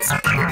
Gracias.